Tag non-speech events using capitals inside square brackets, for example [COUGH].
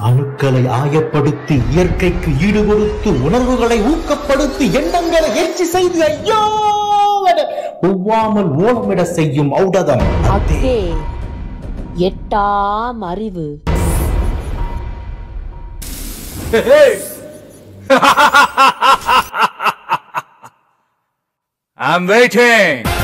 அணுக்களை ஆயப்படுத்தி இயற்கைக்கு ஈடுபடுத்து உணர்வுகளை ஊக்கப்படுத்தி எண்ணங்களை எச்சி செய்து ஐயோ ஒவ்வாமல் ஓலமிட செய்யும் ஔடதம் எட்டாம் அறிவு. [LAUGHS] I'm waiting.